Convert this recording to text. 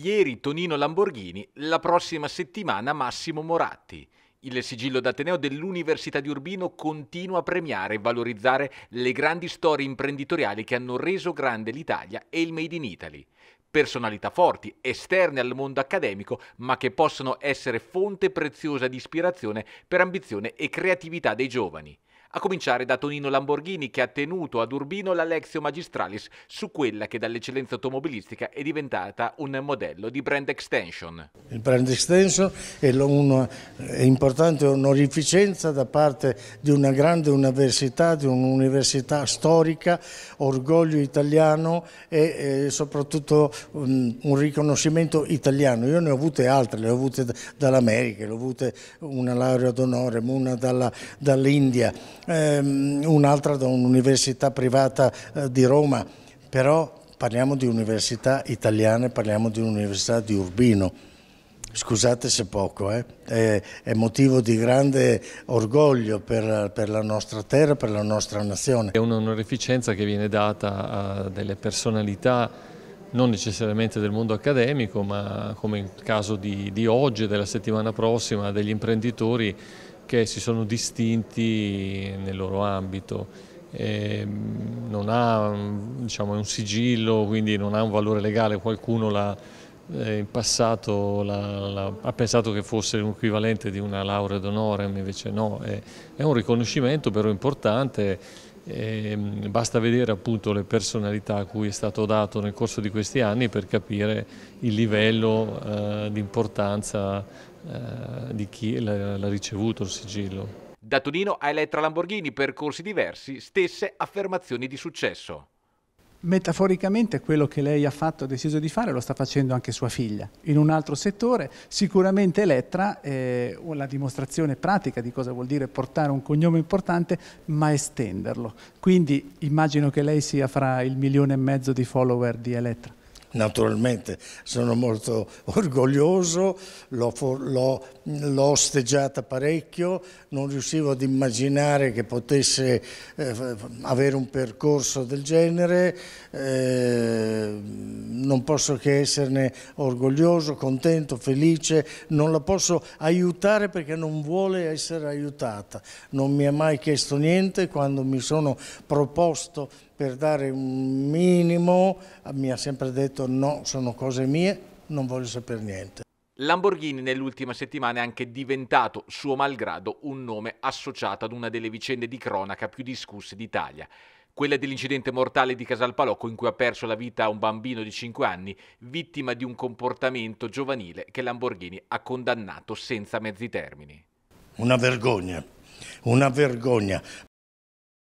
Ieri Tonino Lamborghini, la prossima settimana Massimo Moratti. Il sigillo d'Ateneo dell'Università di Urbino continua a premiare e valorizzare le grandi storie imprenditoriali che hanno reso grande l'Italia e il Made in Italy. Personalità forti, esterne al mondo accademico, ma che possono essere fonte preziosa di ispirazione per ambizione e creatività dei giovani a cominciare da Tonino Lamborghini che ha tenuto ad Urbino la Lexio Magistralis su quella che dall'eccellenza automobilistica è diventata un modello di brand extension. Il brand extension è un'importante onorificenza da parte di una grande università, di un'università storica, orgoglio italiano e, soprattutto un riconoscimento italiano. Io ne ho avute altre, le ho avute dall'America, le ho avute una laurea d'onore, una dall'India ehm, un'altra da un'università privata eh, di Roma, però parliamo di università italiane, parliamo di un'università di Urbino. Scusate se poco, eh? è, è, motivo di grande orgoglio per, per, la nostra terra, per la nostra nazione. È un'onorificenza che viene data a delle personalità non necessariamente del mondo accademico, ma come il caso di, di oggi e della settimana prossima, degli imprenditori che si sono distinti nel loro ambito. E ehm, non ha diciamo, un sigillo, quindi non ha un valore legale, qualcuno l'ha, eh, in passato la, la, ha pensato che fosse un equivalente di una laurea d'onore, invece no, è, è, un riconoscimento però importante, ehm, basta vedere appunto le personalità a cui è stato dato nel corso di questi anni per capire il livello eh, di importanza eh, di chi l'ha ricevuto il sigillo. Da Tonino a Elettra Lamborghini, percorsi diversi, stesse affermazioni di successo. Metaforicamente quello che lei ha fatto, ha deciso di fare, lo sta facendo anche sua figlia. In un altro settore, sicuramente Elettra è la dimostrazione pratica di cosa vuol dire portare un cognome importante, ma estenderlo. Quindi immagino che lei sia fra il milione e mezzo di follower di Elettra. Naturalmente sono molto orgoglioso, l'ho osteggiata parecchio, non riuscivo ad immaginare che potesse eh, avere un percorso del genere, eh, non posso che esserne orgoglioso, contento, felice, non la posso aiutare perché non vuole essere aiutata, non mi ha mai chiesto niente quando mi sono proposto per dare un minimo, mi ha sempre detto no, sono cose mie, non voglio sapere niente. Lamborghini nell'ultima settimana è anche diventato, suo malgrado, un nome associato ad una delle vicende di cronaca più discusse d'Italia. Quella dell'incidente mortale di Casalpalocco in cui ha perso la vita un bambino di 5 anni, vittima di un comportamento giovanile che Lamborghini ha condannato senza mezzi termini. Una vergogna una vergogna.